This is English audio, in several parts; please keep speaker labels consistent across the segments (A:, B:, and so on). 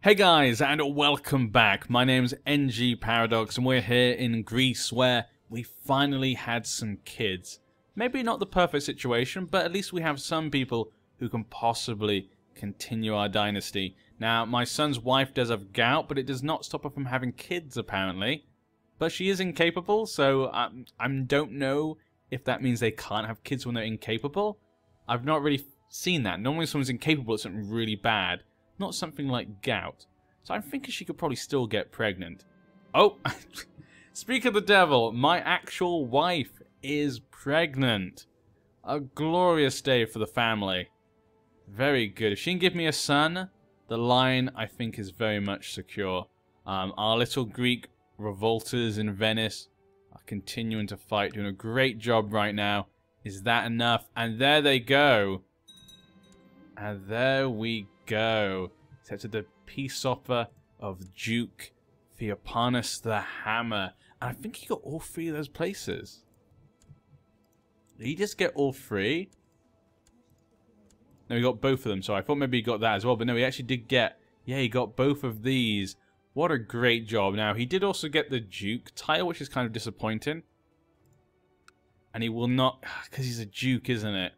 A: Hey guys, and welcome back. My name's NG Paradox, and we're here in Greece where we finally had some kids. Maybe not the perfect situation, but at least we have some people who can possibly continue our dynasty. Now, my son's wife does have gout, but it does not stop her from having kids, apparently. But she is incapable, so I, I don't know if that means they can't have kids when they're incapable. I've not really seen that. Normally, someone's incapable, it's something really bad not something like gout. So I'm thinking she could probably still get pregnant. Oh, speak of the devil, my actual wife is pregnant. A glorious day for the family. Very good. If she can give me a son, the line, I think, is very much secure. Um, our little Greek revolters in Venice are continuing to fight, doing a great job right now. Is that enough? And there they go. And there we go. To the peace offer of Duke Theopanis the Hammer. And I think he got all three of those places. Did he just get all three? No, he got both of them. So I thought maybe he got that as well. But no, he actually did get... Yeah, he got both of these. What a great job. Now, he did also get the Duke title, which is kind of disappointing. And he will not... Because he's a Duke, isn't it?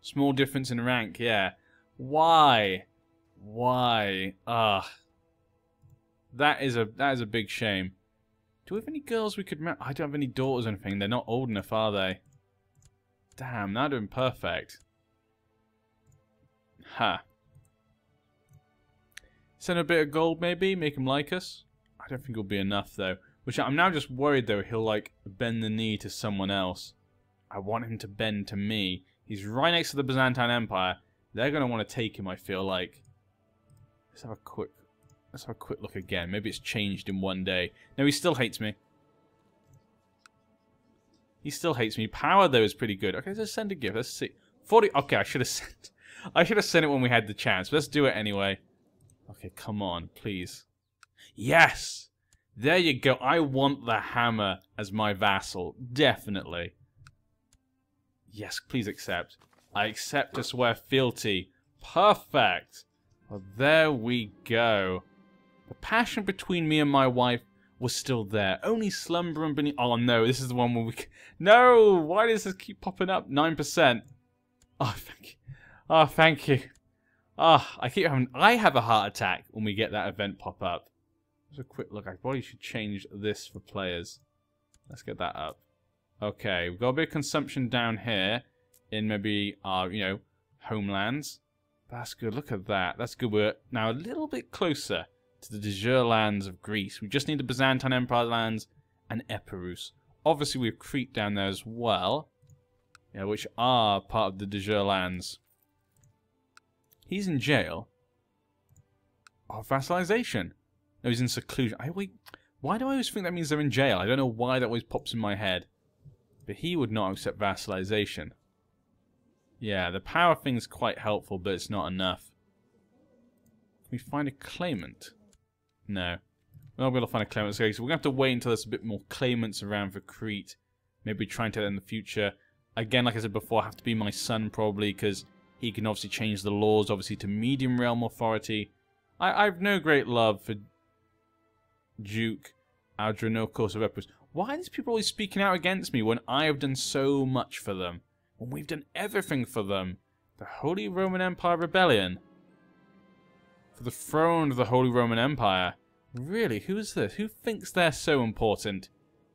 A: Small difference in rank, yeah. Why? Why? Ah. That is a that is a big shame. Do we have any girls we could marry? I don't have any daughters or anything. They're not old enough, are they? Damn, that'd have been perfect. Ha. Send a bit of gold, maybe? Make him like us? I don't think it'll be enough, though. Which I'm now just worried, though, he'll, like, bend the knee to someone else. I want him to bend to me. He's right next to the Byzantine Empire. They're going to want to take him, I feel like. Let's have a quick let's have a quick look again. Maybe it's changed in one day. No, he still hates me. He still hates me. Power though is pretty good. Okay, let's send a gift. Let's see. 40 Okay, I should have sent I should have sent it when we had the chance. Let's do it anyway. Okay, come on, please. Yes! There you go. I want the hammer as my vassal. Definitely. Yes, please accept. I accept to swear fealty. Perfect. Well, there we go. The passion between me and my wife was still there. Only slumbering beneath... Oh, no. This is the one where we... No! Why does this keep popping up? 9%. Oh, thank you. Oh, thank you. Ah, oh, I keep having... I have a heart attack when we get that event pop up. Just a quick look. I probably should change this for players. Let's get that up. Okay, we've got a bit of consumption down here in maybe our, you know, homelands. That's good. Look at that. That's good. We're now a little bit closer to the de jure lands of Greece. We just need the Byzantine Empire lands and Epirus. Obviously, we have Crete down there as well, yeah, which are part of the de jure lands. He's in jail. Oh, vassalization. No, he's in seclusion. I wait. Why do I always think that means they're in jail? I don't know why that always pops in my head. But he would not accept vassalization. Yeah, the power thing is quite helpful, but it's not enough. Can we find a claimant? No. We're not going to find a claimant. So we're going to have to wait until there's a bit more claimants around for Crete. Maybe try and take that in the future. Again, like I said before, I have to be my son probably, because he can obviously change the laws, obviously, to medium realm authority. I, I have no great love for Duke Adrianokos of Epirus. Why are these people always speaking out against me when I have done so much for them? When we've done everything for them. The Holy Roman Empire Rebellion. For the throne of the Holy Roman Empire. Really, who is this? Who thinks they're so important?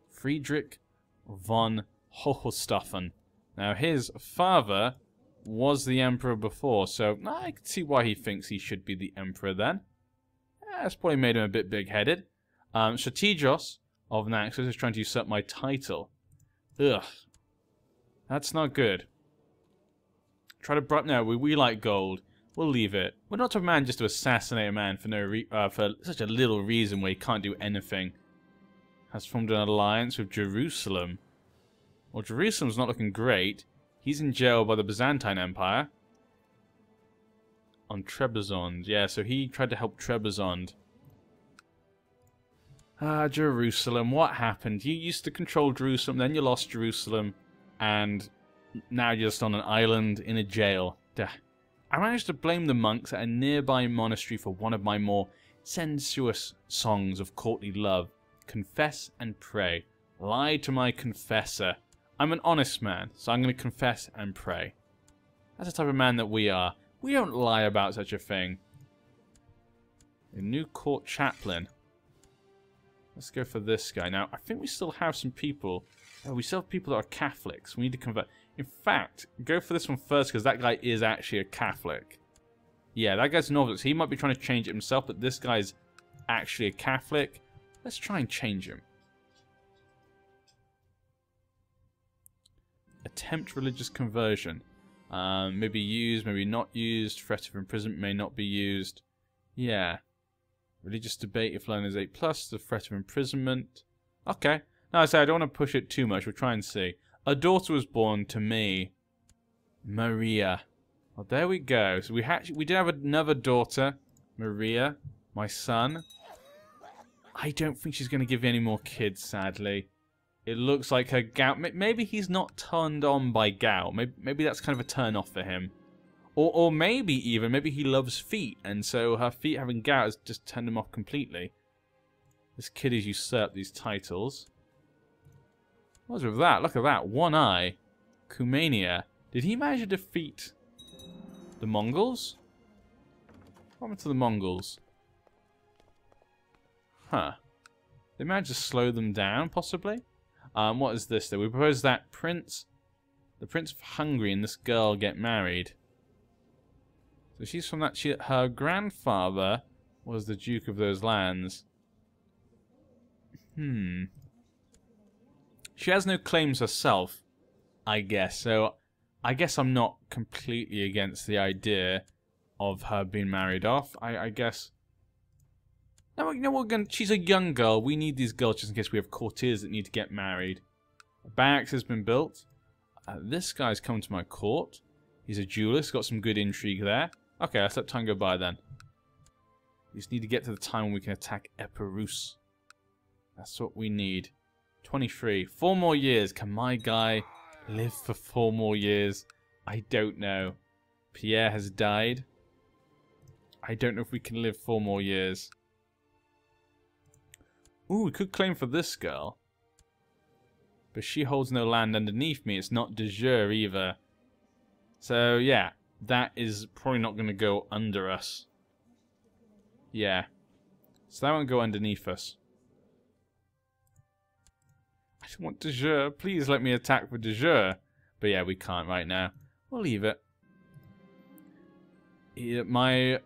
A: Friedrich von Hohenstaufen. Now, his father was the emperor before, so I can see why he thinks he should be the emperor then. that's probably made him a bit big-headed. Um, Strategos of Naxos is trying to usurp my title. Ugh, that's not good. Try to bribe. No, we, we like gold. We'll leave it. We're not a man just to assassinate a man for no uh, for such a little reason where he can't do anything. Has formed an alliance with Jerusalem. Well, Jerusalem's not looking great. He's in jail by the Byzantine Empire. On Trebizond. Yeah, so he tried to help Trebizond. Ah, Jerusalem. What happened? You used to control Jerusalem, then you lost Jerusalem and now you're just on an island in a jail. Duh. I managed to blame the monks at a nearby monastery for one of my more sensuous songs of courtly love. Confess and pray. Lie to my confessor. I'm an honest man, so I'm going to confess and pray. That's the type of man that we are. We don't lie about such a thing. A new court chaplain. Let's go for this guy. Now, I think we still have some people. Oh, we still have people that are Catholics. We need to convert. In fact, go for this one first because that guy is actually a Catholic. Yeah, that guy's an Orthodox. He might be trying to change it himself, but this guy's actually a Catholic. Let's try and change him. Attempt religious conversion. Um, maybe used, maybe not used. Threat of imprisonment may not be used. Yeah. Religious debate if line is 8 plus. The threat of imprisonment. Okay. Now I say I don't want to push it too much. We'll try and see. A daughter was born to me. Maria. Well, there we go. So we had we did have another daughter, Maria, my son. I don't think she's going to give you any more kids, sadly. It looks like her gout. Maybe he's not turned on by gout. Maybe, maybe that's kind of a turn off for him. Or, or maybe even, maybe he loves feet, and so her feet having gout has just turned him off completely. This kid has usurped these titles. What's with that? Look at that. One eye. Cumania. Did he manage to defeat the Mongols? What happened to the Mongols? Huh. They managed to slow them down, possibly? Um, what is this, though? We propose that Prince... The Prince of Hungary and this girl get married. So she's from that... She, her grandfather was the Duke of those lands. Hmm. She has no claims herself, I guess. So I guess I'm not completely against the idea of her being married off. I, I guess. No, you know what? She's a young girl. We need these girls just in case we have courtiers that need to get married. A barracks has been built. Uh, this guy's come to my court. He's a. He's got some good intrigue there. Okay, let's let time go by then. We just need to get to the time when we can attack Epirus. That's what we need. 23. Four more years. Can my guy live for four more years? I don't know. Pierre has died. I don't know if we can live four more years. Ooh, we could claim for this girl. But she holds no land underneath me. It's not de jure either. So, yeah. That is probably not going to go under us. Yeah. So that won't go underneath us. I just want de jure. Please let me attack for de jure. But yeah, we can't right now. We'll leave it. My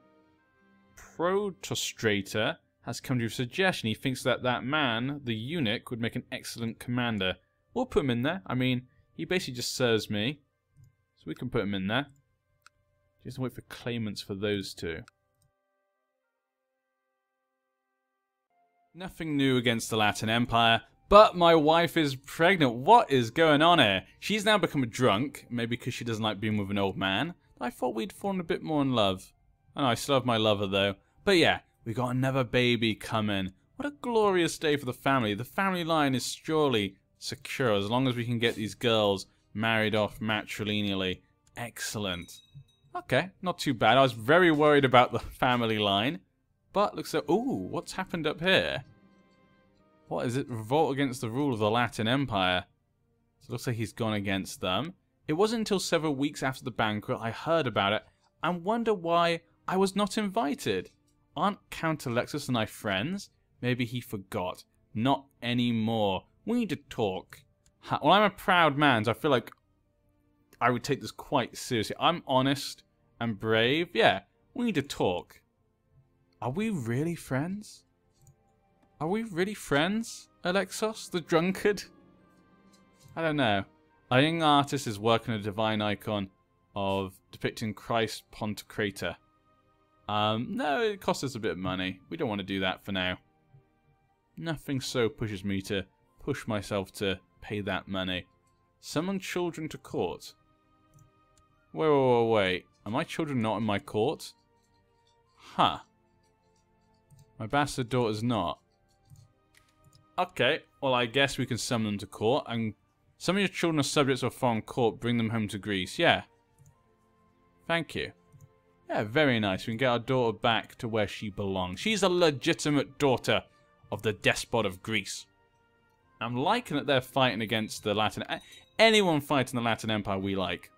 A: protostrator has come to a suggestion. He thinks that that man, the eunuch, would make an excellent commander. We'll put him in there. I mean, he basically just serves me. So we can put him in there. Just wait for claimants for those two. Nothing new against the Latin Empire, but my wife is pregnant. What is going on here? She's now become a drunk, maybe because she doesn't like being with an old man. I thought we'd fallen a bit more in love. I I still have my lover though. But yeah, we got another baby coming. What a glorious day for the family. The family line is surely secure as long as we can get these girls married off matrilineally. Excellent. Okay, not too bad. I was very worried about the family line. But looks like... Ooh, what's happened up here? What is it? Revolt against the rule of the Latin Empire. So it looks like he's gone against them. It wasn't until several weeks after the banquet I heard about it and wonder why I was not invited. Aren't Count Alexis and I friends? Maybe he forgot. Not anymore. We need to talk. Well, I'm a proud man, so I feel like I would take this quite seriously. I'm honest and brave. Yeah, we need to talk. Are we really friends? Are we really friends, Alexos, the drunkard? I don't know. A young artist is working a divine icon of depicting Christ Pantocrator. Um, no, it costs us a bit of money. We don't want to do that for now. Nothing so pushes me to push myself to pay that money. Summon children to court. Wait, wait, wait, wait. Are my children not in my court? Huh. My bastard daughter's not. Okay, well I guess we can summon them to court. And some of your children are subjects of foreign court. Bring them home to Greece. Yeah. Thank you. Yeah, very nice. We can get our daughter back to where she belongs. She's a legitimate daughter of the despot of Greece. I'm liking that they're fighting against the Latin... Anyone fighting the Latin Empire we like.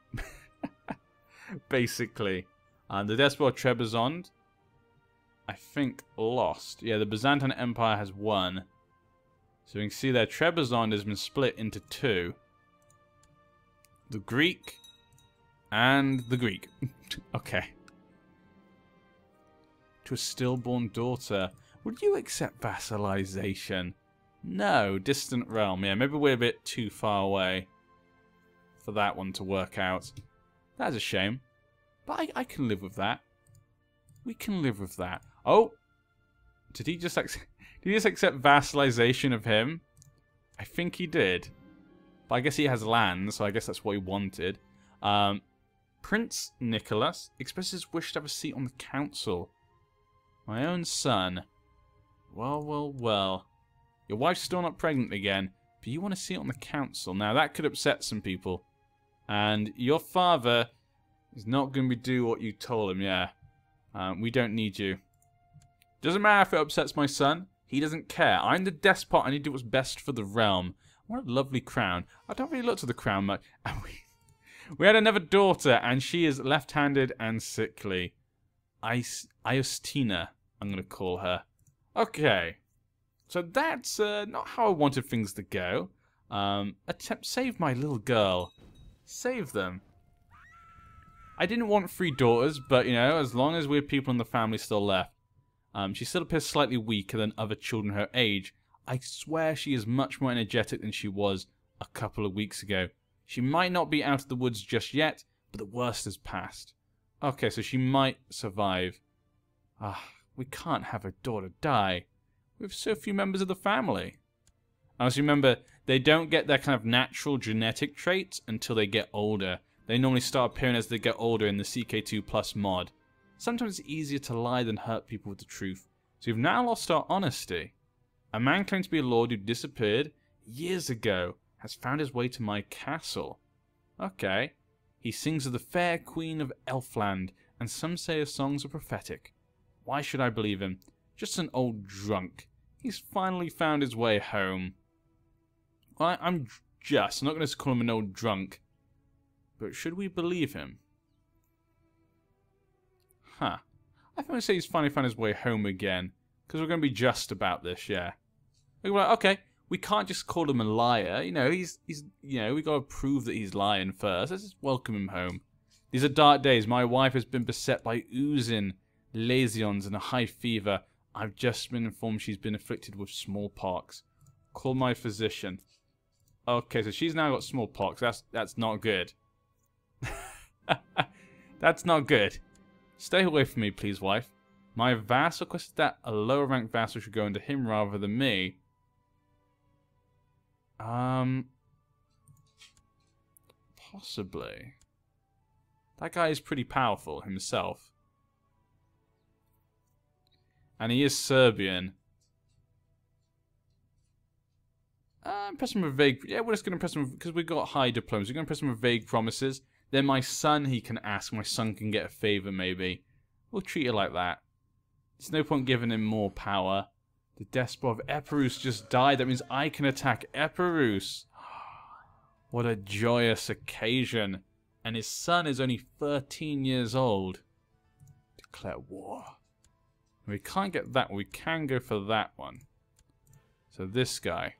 A: Basically. And the despot of Trebizond, I think, lost. Yeah, the Byzantine Empire has won. So we can see there Trebizond has been split into two. The Greek and the Greek. okay. To a stillborn daughter. Would you accept vassalization? No, distant realm. Yeah, maybe we're a bit too far away for that one to work out. That's a shame. But I, I can live with that. We can live with that. Oh! Did he just accept, did he just accept vassalization of him? I think he did. But I guess he has land, so I guess that's what he wanted. Um, Prince Nicholas expresses his wish to have a seat on the council. My own son. Well, well, well. Your wife's still not pregnant again, but you want to see it on the council. Now, that could upset some people. And your father is not going to do what you told him, yeah. Um, we don't need you. Doesn't matter if it upsets my son. He doesn't care. I'm the despot. I need to do what's best for the realm. What a lovely crown. I don't really look to the crown much. We, had another daughter, and she is left-handed and sickly. Iostina, I'm going to call her. Okay. So that's uh, not how I wanted things to go. Um, attempt save my little girl. Save them. I didn't want three daughters, but, you know, as long as we have people in the family still left. Um, she still appears slightly weaker than other children her age, I swear she is much more energetic than she was a couple of weeks ago. She might not be out of the woods just yet, but the worst has passed. Okay, so she might survive. Ah, we can't have her daughter die. We have so few members of the family. As you remember, they don't get their kind of natural genetic traits until they get older. They normally start appearing as they get older in the CK2 Plus mod. Sometimes it's easier to lie than hurt people with the truth. So we've now lost our honesty. A man claimed to be a lord who disappeared years ago has found his way to my castle. Okay. He sings of the fair queen of Elfland, and some say his songs are prophetic. Why should I believe him? Just an old drunk. He's finally found his way home. Well, I, am just I'm not going to call him an old drunk. But should we believe him? Huh. I think I say he's finally found his way home again. Because we're going to be just about this, yeah. We're like, okay, we can't just call him a liar. You know, he's he's you know, we got to prove that he's lying first. Let's just welcome him home. These are dark days. My wife has been beset by oozing lesions and a high fever. I've just been informed she's been afflicted with smallpox. Call my physician. Okay, so she's now got smallpox. That's that's not good. that's not good. Stay away from me, please, wife. My vassal requested that a lower ranked vassal should go into him rather than me. Um, possibly. That guy is pretty powerful himself. And he is Serbian. Uh, impress him with vague... Yeah, we're just going to impress him Because we've got high diplomas. We're going to impress him with vague promises. Then my son he can ask. My son can get a favour, maybe. We'll treat it like that. There's no point giving him more power. The despot of Epirus just died. That means I can attack Epirus. What a joyous occasion. And his son is only 13 years old. Declare war. We can't get that. We can go for that one. So this guy.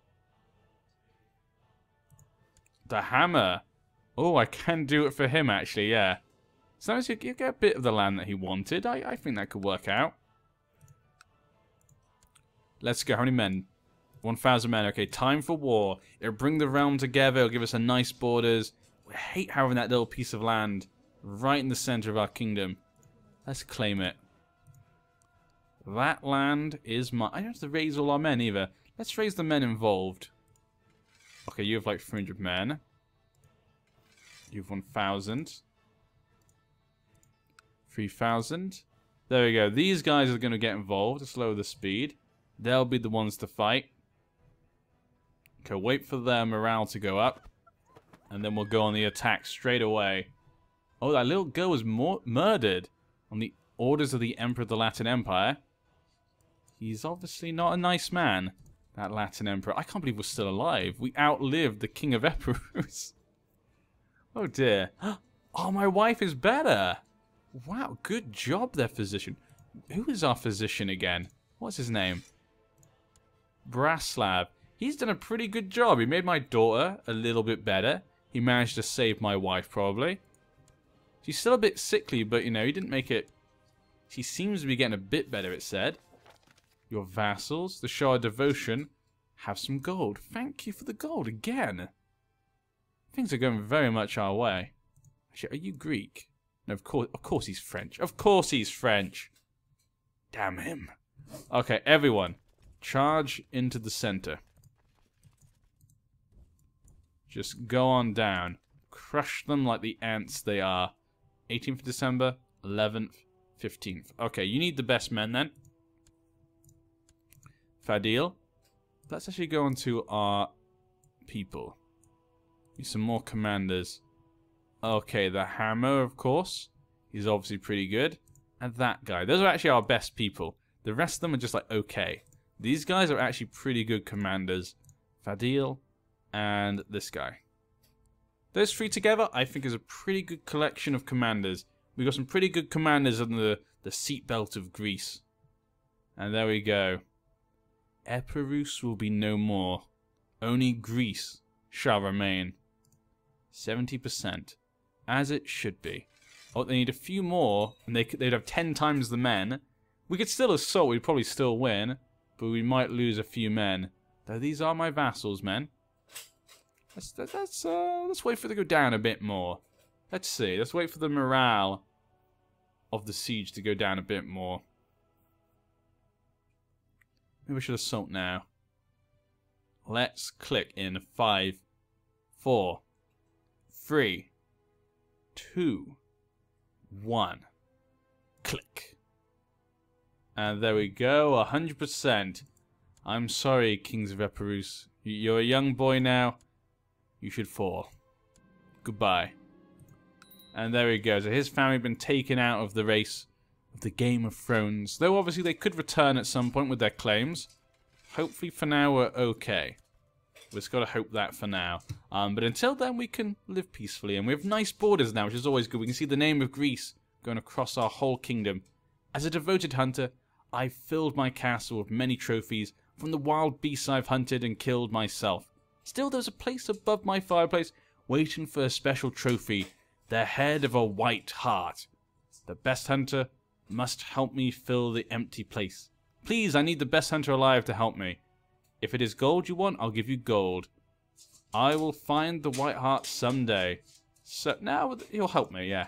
A: The hammer. Oh, I can do it for him, actually, yeah. So you get a bit of the land that he wanted. I, I think that could work out. Let's go. How many men? 1,000 men. Okay, time for war. It'll bring the realm together. It'll give us a nice borders. We hate having that little piece of land right in the center of our kingdom. Let's claim it. That land is my... I don't have to raise all our men either. Let's raise the men involved. Okay, you have like 300 men. You have 1,000. 3,000. There we go. These guys are going to get involved to slow the speed. They'll be the ones to fight. Okay, wait for their morale to go up. And then we'll go on the attack straight away. Oh, that little girl was murdered. on the orders of the Emperor of the Latin Empire. He's obviously not a nice man, that Latin Emperor. I can't believe we're still alive. We outlived the King of Epirus. Oh dear. Oh, my wife is better. Wow, good job there, physician. Who is our physician again? What's his name? Braslav. He's done a pretty good job. He made my daughter a little bit better. He managed to save my wife, probably. She's still a bit sickly, but, you know, he didn't make it... She seems to be getting a bit better, it said. Your vassals, the Shah Devotion, have some gold. Thank you for the gold again. Things are going very much our way. Actually, are you Greek? No, of course, of course he's French. Of course he's French. Damn him. Okay, everyone, charge into the center. Just go on down. Crush them like the ants they are. 18th of December, 11th, 15th. Okay, you need the best men then. Fadil. Let's actually go on to our people. Some more commanders. Okay, the hammer, of course. He's obviously pretty good. And that guy. Those are actually our best people. The rest of them are just like, okay. These guys are actually pretty good commanders. Fadil and this guy. Those three together, I think, is a pretty good collection of commanders. We've got some pretty good commanders on the, the seatbelt of Greece. And there we go. Epirus will be no more. Only Greece shall remain. 70%. As it should be. Oh, they need a few more, and they, they'd have 10 times the men. We could still assault, we'd probably still win, but we might lose a few men. Though these are my vassals, men. Let's, let's, uh, let's wait for it to go down a bit more. Let's see. Let's wait for the morale of the siege to go down a bit more. Maybe we should assault now. Let's click in five, four, three, two, one. Click. And there we go, 100%. I'm sorry, Kings of Epirus. You're a young boy now you should fall. Goodbye. And there he goes. His family been taken out of the race of the Game of Thrones. Though obviously they could return at some point with their claims. Hopefully for now we're okay. We've got to hope that for now. Um, but until then we can live peacefully. And we have nice borders now, which is always good. We can see the name of Greece going across our whole kingdom. As a devoted hunter, I've filled my castle with many trophies from the wild beasts I've hunted and killed myself. Still, there's a place above my fireplace waiting for a special trophy the head of a white hart. The best hunter must help me fill the empty place. Please, I need the best hunter alive to help me. If it is gold you want, I'll give you gold. I will find the white hart someday. So now he'll help me, yeah.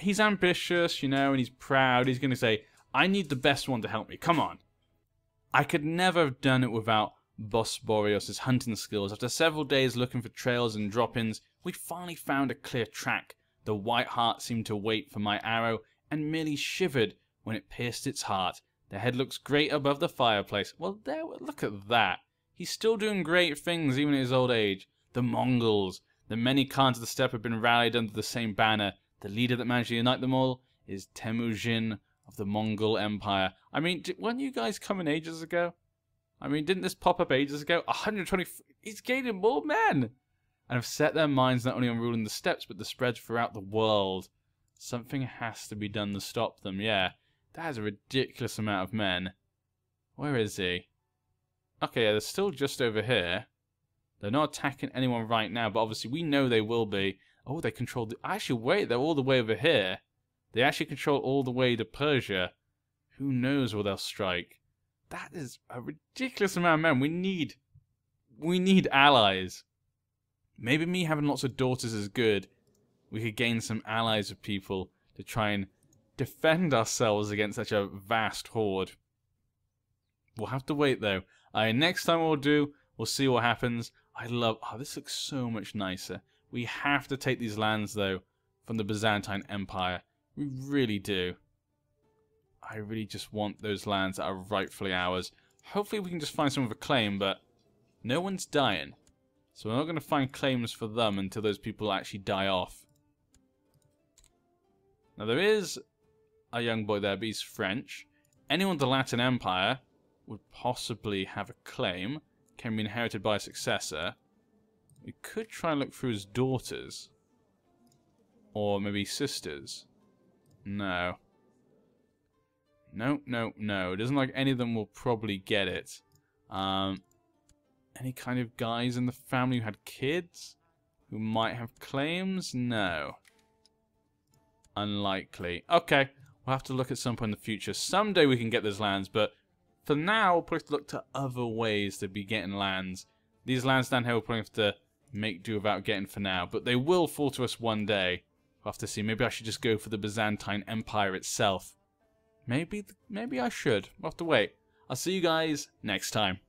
A: He's ambitious, you know, and he's proud. He's going to say, I need the best one to help me. Come on. I could never have done it without Boss Boreos' hunting skills. After several days looking for trails and drop-ins, we finally found a clear track. The white hart seemed to wait for my arrow and merely shivered when it pierced its heart. The head looks great above the fireplace. Well, there, look at that. He's still doing great things even at his old age. The Mongols. The many Khans of the steppe have been rallied under the same banner. The leader that managed to unite them all is Temujin of the Mongol Empire. I mean, weren't you guys coming ages ago? I mean, didn't this pop up ages ago? 120. He's gaining more men! And have set their minds not only on ruling the steppes, but the spread throughout the world. Something has to be done to stop them, yeah. That is a ridiculous amount of men. Where is he? Okay, yeah, they're still just over here. They're not attacking anyone right now, but obviously we know they will be. Oh, they control the... Actually, wait, they're all the way over here. They actually control all the way to Persia. Who knows where they'll strike? That is a ridiculous amount of men. We need, we need allies. Maybe me having lots of daughters is good. We could gain some allies of people to try and defend ourselves against such a vast horde. We'll have to wait though. Uh, next time we'll do, we'll see what happens. I love, oh, this looks so much nicer. We have to take these lands though from the Byzantine Empire. We really do. I really just want those lands that are rightfully ours. Hopefully we can just find some of a claim, but no one's dying. So we're not going to find claims for them until those people actually die off. Now there is a young boy there, but he's French. Anyone the Latin Empire would possibly have a claim. Can be inherited by a successor. We could try and look through his daughters. Or maybe sisters. No. No, no, no. It doesn't like any of them will probably get it. Um, any kind of guys in the family who had kids? Who might have claims? No. Unlikely. Okay. We'll have to look at some point in the future. Someday we can get those lands, but for now, we'll probably have to look to other ways to be getting lands. These lands down here we'll probably have to make do without getting for now, but they will fall to us one day. We'll have to see. Maybe I should just go for the Byzantine Empire itself. Maybe, maybe I should. We'll have to wait. I'll see you guys next time.